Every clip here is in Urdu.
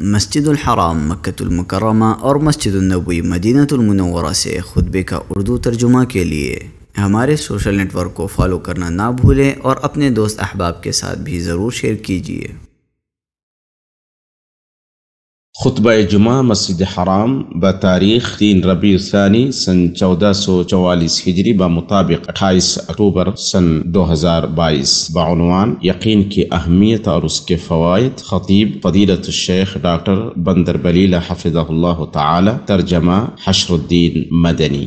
مسجد الحرام مکت المکرمہ اور مسجد النبوی مدینہ المنورہ سے خطبے کا اردو ترجمہ کے لیے۔ ہمارے سوشل نیٹ ورک کو فالو کرنا نہ بھولیں اور اپنے دوست احباب کے ساتھ بھی ضرور شیئر کیجیے۔ خطبہ جمعہ مسجد حرام بتاریخ تین ربیع ثانی سن چودہ سو چوالیس ہجری بمطابق اٹھائیس اکتوبر سن دو ہزار بائیس بعنوان یقین کی اہمیت اور اس کے فوائد خطیب فضیلت الشیخ ڈاکٹر بندر بلیل حفظ اللہ تعالی ترجمہ حشر الدین مدنی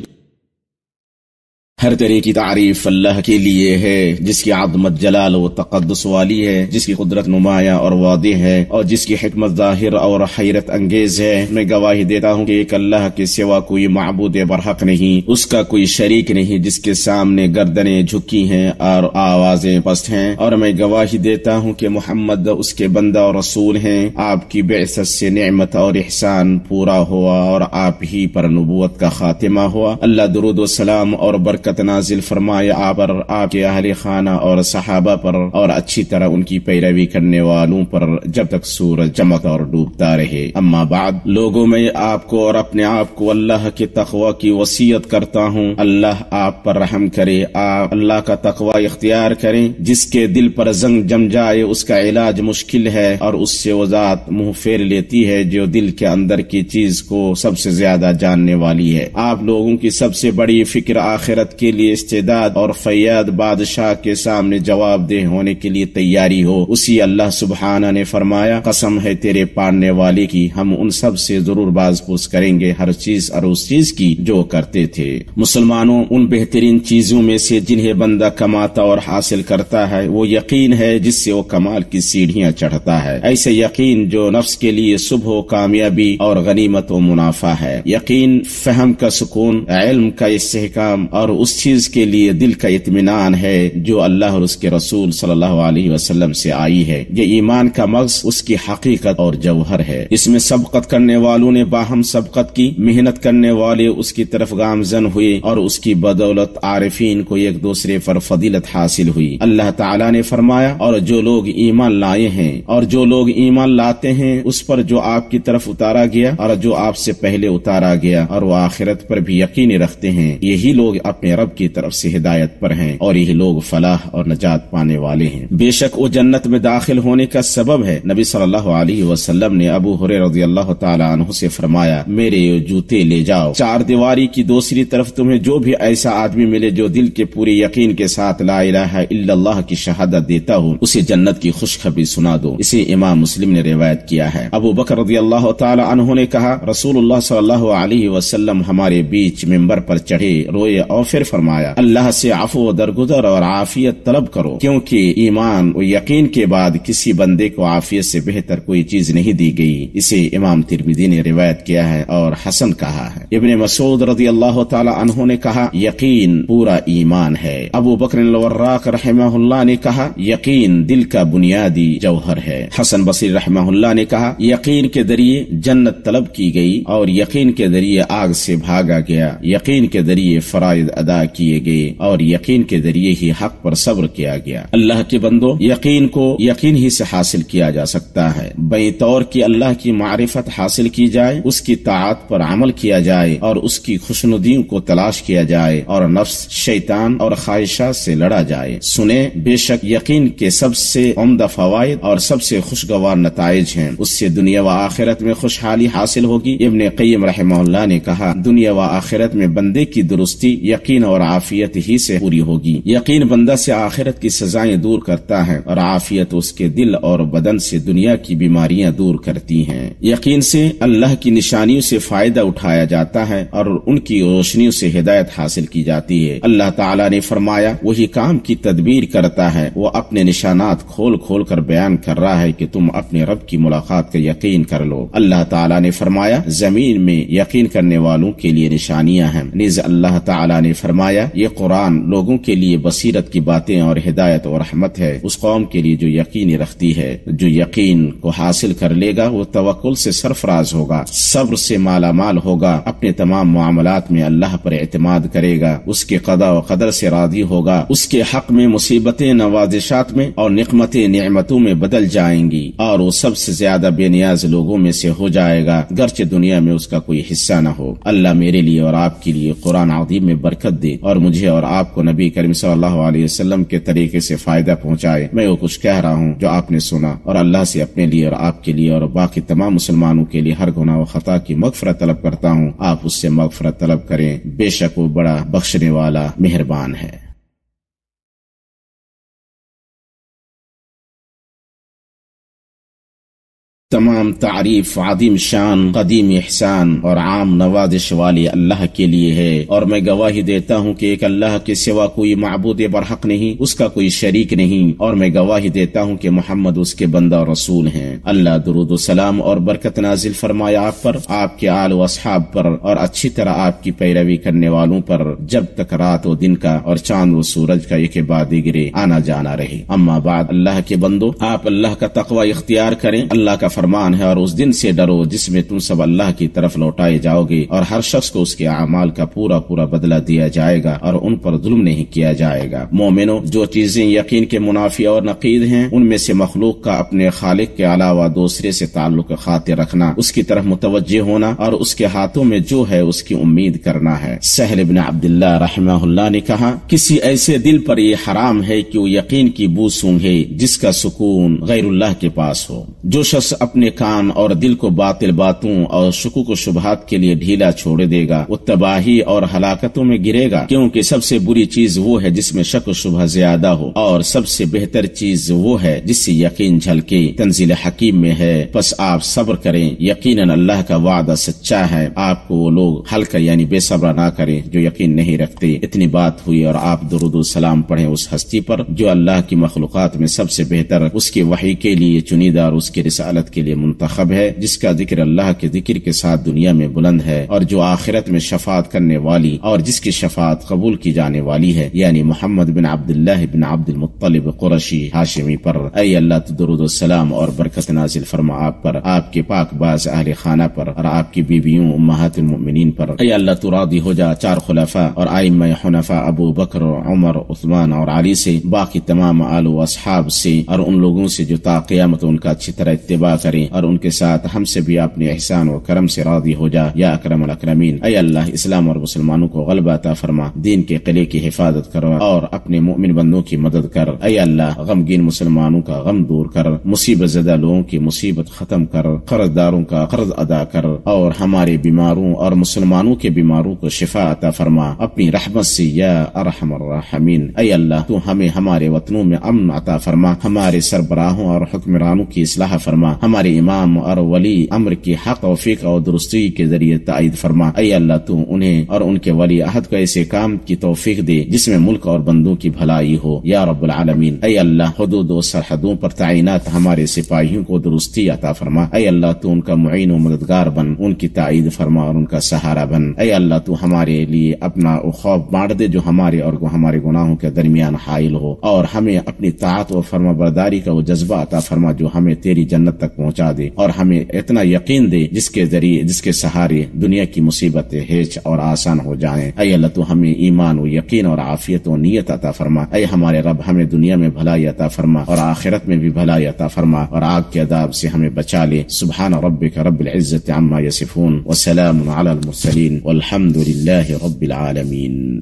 ہر طرح کی تعریف اللہ کے لیے ہے، جس کی عظمت، جلال و تقدس والی ہے، جس کی قدرت نمایاں اور واضح ہے، اور جس کی حکمت ظاہر اور حیرت انگیز ہے۔ میں گواہی دیتا ہوں کہ ایک اللہ کے سوا کوئی معبود برحق نہیں، اس کا کوئی شریک نہیں، جس کے سامنے گردنیں جھکی ہیں اور آوازیں پست ہیں۔ اور میں گواہی دیتا ہوں کہ محمد اس کے بندہ اور رسول ہیں۔ آپ کی بعثت سے نعمت اور احسان پورا ہوا اور آپ ہی پر نبوت کا خاتمہ ہوا۔ اللہ درود و سلام اور برکت برکت نازل فرمائے آپ پر، آپ کے اہل خانہ اور صحابہ پر اور اچھی طرح ان کی پیروی کرنے والوں پر جب تک سورج چمک اور ڈوبتا رہے۔ اما بعد، لوگوں میں آپ کو اور اپنے آپ کو اللہ کے تقوی کی وسیعت کرتا ہوں۔ اللہ آپ پر رحم کرے، آپ اللہ کا تقوی اختیار کریں۔ جس کے دل پر زنگ جم جائے، اس کا علاج مشکل ہے اور اس سے وضاحت منہ پھیر لیتی ہے، جو دل کے اندر کی چیز کو سب سے زیادہ جاننے والی ہے۔ آپ لوگوں کی سب سے بڑی فکر آخرت کے لیے استعداد اور فیاد بادشاہ کے سامنے جواب دہ ہونے کے لیے تیاری ہو۔ اسی اللہ سبحانہ نے فرمایا، قسم ہے تیرے پارنے والے کی، ہم ان سب سے ضرور باز پوس کریں گے ہر چیز اور اس چیز کی جو کرتے تھے۔ مسلمانوں، ان بہترین چیزوں میں سے جنہیں بندہ کماتا اور حاصل کرتا ہے، وہ یقین ہے جس سے وہ کمال کی سیڑھیاں چڑھتا ہے۔ ایسے یقین جو نفس کے لیے صبح و کامیابی اور غنیمت و منافع ہے۔ یقین، فہم کا سکون، علم کا استحکام اور اس اس چیز کے لیے دل کا اطمینان ہے جو اللہ اور اس کے رسول صلی اللہ علیہ وسلم سے آئی ہے۔ یہ ایمان کا مغز، اس کی حقیقت اور جوہر ہے۔ اس میں سبقت کرنے والوں نے باہم سبقت کی، محنت کرنے والے اس کی طرف گامزن ہوئے اور اس کی بدولت عارفین کو ایک دوسرے پر فضیلت حاصل ہوئی۔ اللہ تعالیٰ نے فرمایا، اور جو لوگ ایمان لائے ہیں اور جو لوگ ایمان لاتے ہیں، اس پر جو آپ کی طرف اتارا گیا اور جو آپ سے پہلے اتارا گیا اور وہ آخرت پر بھی یقینی رکھتے ہیں، یہی لوگ اپنے رب کی طرف سے ہدایت پر ہیں اور یہ لوگ فلاح اور نجات پانے والے ہیں۔ بے شک وہ جنت میں داخل ہونے کا سبب ہے۔ نبی صلی اللہ علیہ وسلم نے ابو حر رضی اللہ تعالیٰ عنہ سے فرمایا، میرے جوتے لے جاؤ۔ چار دیواری کی دوسری طرف تمہیں جو بھی ایسا آدمی ملے جو دل کے پورے یقین کے ساتھ لا الہ الا اللہ کی شہادت دیتا ہوں اسے جنت کی خوشخبری سنا دو۔ اسے امام مسلم نے روایت کیا ہے۔ ابو بکر رضی اللہ تعالی عنہ نے کہا، رسول اللہ صلی اللہ علیہ وسلم ہمارے بیچ ممبر پر چڑھے، روئے اور پھر فرمایا، اللہ سے عفو و درگزر اور عافیت طلب کرو، کیونکہ ایمان و یقین کے بعد کسی بندے کو عافیت سے بہتر کوئی چیز نہیں دی گئی۔ اسے امام ترمیدی نے روایت کیا ہے اور حسن کہا ہے۔ ابن مسعود رضی اللہ تعالی عنہ نے کہا، یقین پورا ایمان ہے۔ ابو بکر الوراق رحمہ اللہ نے کہا، یقین دل کا بنیادی جوہر ہے۔ حسن بصیر رحمہ اللہ نے کہا، یقین کے ذریعے جنت طلب کی گئی اور یقین کے ذریعے آگ سے بھاگا گیا۔ یقین کے ذریعے فرائض ادا کیے گئے اور یقین کے ذریعے ہی حق پر صبر کیا گیا۔ اللہ کے بندو، یقین کو یقین ہی سے حاصل کیا جا سکتا ہے۔ بے طور کی اللہ کی معرفت حاصل کی جائے، اس کی طاعت پر عمل کیا جائے اور اس کی خوشندیوں کو تلاش کیا جائے اور نفس شیطان اور خواہشات سے لڑا جائے۔ سنے بے شک یقین کے سب سے عمدہ فوائد اور سب سے خوشگوار نتائج ہیں۔ اس سے دنیا و آخرت میں خوشحالی حاصل ہوگی۔ ابن قیم رحمہ اللہ نے کہا، دنیا و آخرت میں بندے کی درستی یقین اور اور عافیت ہی سے پوری ہوگی۔ یقین بندہ سے آخرت کی سزائیں دور کرتا ہے اور عافیت اس کے دل اور بدن سے دنیا کی بیماریاں دور کرتی ہیں۔ یقین سے اللہ کی نشانیوں سے فائدہ اٹھایا جاتا ہے اور ان کی روشنیوں سے ہدایت حاصل کی جاتی ہے۔ اللہ تعالیٰ نے فرمایا، وہی کام کی تدبیر کرتا ہے۔ وہ اپنے نشانات کھول کھول کر بیان کر رہا ہے کہ تم اپنے رب کی ملاقات کا یقین کر لو۔ اللہ تعالیٰ نے فرمایا، زمین میں یقین کرنے والوں کے لیے نشانیاں ہیں۔ نیز اللہ تعالیٰ نے فرمایا فرمایا، یہ قرآن لوگوں کے لیے بصیرت کی باتیں اور ہدایت اور رحمت ہے، اس قوم کے لیے جو یقین رکھتی ہے، جو یقین کو حاصل کر لے گا، وہ توکل سے سرفراز ہوگا، صبر سے مالا مال ہوگا، اپنے تمام معاملات میں اللہ پر اعتماد کرے گا، اس کے قدا و قدر سے راضی ہوگا، اس کے حق میں مصیبتیں، نوازشات میں اور نقمتیں نعمتوں میں بدل جائیں گی، اور وہ سب سے زیادہ بے نیاز لوگوں میں سے ہو جائے گا، گرچہ دنیا میں اس کا کوئی حصہ نہ ہو۔ اللہ میرے لیے اور آپ کے لیے قرآن عظیم میں برکت دی اور مجھے اور آپ کو نبی کریم صلی اللہ علیہ وسلم کے طریقے سے فائدہ پہنچائے، میں وہ کچھ کہہ رہا ہوں جو آپ نے سنا۔ اور اللہ سے اپنے لیے اور آپ کے لیے اور باقی تمام مسلمانوں کے لیے ہر گناہ و خطا کی مغفرت طلب کرتا ہوں۔ آپ اس سے مغفرت طلب کریں۔ بے شک وہ بڑا بخشنے والا مہربان ہے۔ تمام تعریف عظیم شان، قدیم احسان اور عام نوازش والی اللہ کے لیے ہے۔ اور میں گواہی دیتا ہوں کہ ایک اللہ کے سوا کوئی معبود برحق نہیں، اس کا کوئی شریک نہیں۔ اور میں گواہی دیتا ہوں کہ محمد اس کے بندہ رسول ہیں۔ اللہ درود و سلام اور برکت نازل فرمایا آپ پر، آپ کے آل و اصحاب پر اور اچھی طرح آپ کی پیروی کرنے والوں پر جب تک رات و دن کا اور چاند و سورج کا ایک بعد گرے، آنا جانا رہے۔ اما بعد، اللہ کے بندو، آپ اللہ کا تقوی اختیار کریں، اللہ کا فرمان ہے اور اس دن سے ڈرو جس میں تم سب اللہ کی طرف لوٹائے جاؤ گے اور ہر شخص کو اس کے اعمال کا پورا پورا بدلہ دیا جائے گا اور ان پر ظلم نہیں کیا جائے گا۔ مومنو جو چیزیں یقین کے منافع اور نقید ہیں، ان میں سے مخلوق کا اپنے خالق کے علاوہ دوسرے سے تعلق خاطر رکھنا، اس کی طرف متوجہ ہونا اور اس کے ہاتھوں میں جو ہے اس کی امید کرنا ہے۔ سہل بن عبداللہ رحمہ اللہ نے کہا، کسی ایسے دل پر یہ حرام ہے کہ وہ یقین کی بو سونگے جس کا سکون غیر اللہ کے پاس ہو۔ جو شخص اپنے کان اور دل کو باطل باتوں اور شکوک و شبہات کے لیے ڈھیلا چھوڑ دے گا۔ وہ تباہی اور ہلاکتوں میں گرے گا، کیونکہ سب سے بری چیز وہ ہے جس میں شک و شبہ زیادہ ہو، اور سب سے بہتر چیز وہ ہے جس سے یقین جھلکے۔ تنزیل حکیم میں ہے بس آپ صبر کریں۔ یقیناً اللہ کا وعدہ سچا ہے۔ آپ کو وہ لوگ ہلکا یعنی بے صبر نہ کریں جو یقین نہیں رکھتے۔ اتنی بات ہوئی اور آپ درود السلام پڑھیں اس ہستی پر جو اللہ کی مخلوقات میں سب سے بہتر، اس کی وحی کے لیے چنیدہ اور اس کی رسالت کے لیے منتخب ہے، جس کا ذکر اللہ کے ذکر کے ساتھ دنیا میں بلند ہے اور جو آخرت میں شفاعت کرنے والی اور جس کی شفاعت قبول کی جانے والی ہے یعنی محمد بن عبد اللہ بن عبد المطلب قرشی ہاشمی پر۔ اے اللہ، تو درود السلام اور برکت نازل فرما آپ پر، آپ کے پاک باز اہل خانہ پر اور آپ کی بیویوں امہات المؤمنین پر۔ اے اللہ، تو راضی ہو جا چار خلفاء اور آئمہ حنفاء ابو بکر عمر، عثمان اور علی سے، باقی تمام آل و اصحاب سے اور ان لوگوں سے جو تا قیامت ان کا اچھی طرح اتباع کریں اور ان کے ساتھ ہم سے بھی اپنے احسان و کرم سے راضی ہو جا۔ یا اکرم الاکرمین، اے اللہ، اسلام اور مسلمانوں کو غلبہ عطا فرما۔ دین کے قلعے کی حفاظت کرو اور اپنے مؤمن بندوں کی مدد کر۔ اے اللہ، غمگین مسلمانوں کا غم دور کر۔ مصیبت زدہ لوگوں کی مصیبت ختم کر۔ قرض داروں کا قرض ادا کر۔ اور ہمارے بیماروں اور مسلمانوں کے بیماروں کو شفا عطا فرما۔ اپنی رحمت سے، یا ارحم الراحمین، اے اللہ، تو ہمیں ہمارے وطنوں میں امن عطا فرما۔ ہمارے سربراہوں اور حکمرانوں کی اصلاح فرما۔ ہم ہمارے امام اور ولی امر کی حق توفیق اور درستی کے ذریعے تائید فرما۔ اے اللہ، تو انہیں اور ان کے ولی عہد کو ایسے کام کی توفیق دے جس میں ملک اور بندوں کی بھلائی ہو۔ یا رب العالمین، اے اللہ، حدود و سرحدوں پر تعینات ہمارے سپاہیوں کو درستی عطا فرما۔ اے اللہ، تو ان کا معین و مددگار بن، ان کی تائید فرما اور ان کا سہارا بن۔ اے اللہ، تو ہمارے لیے اپنا خوف بانٹ دے جو ہمارے اور ہمارے گناہوں کے درمیان حائل ہو۔ اور ہمیں اپنی طاعت و فرما برداری کا وہ جذبہ عطا فرما جو ہمیں تیری جنت تک پہنچا دے اور ہمیں اتنا یقین دے جس کے ذریعے، جس کے سہارے دنیا کی مصیبتیں ہیچ اور آسان ہو جائیں۔ اے اللہ، تو ہمیں ایمان و یقین اور عافیت و نیت عطا فرما۔ اے ہمارے رب، ہمیں دنیا میں بھلائی عطا فرما اور آخرت میں بھی بھلائی عطا فرما اور آگ کے عذاب سے ہمیں بچا لے۔ سبحان ربک رب العزت عما یصفون وسلام علی المرسلین والحمد للہ رب العالمین۔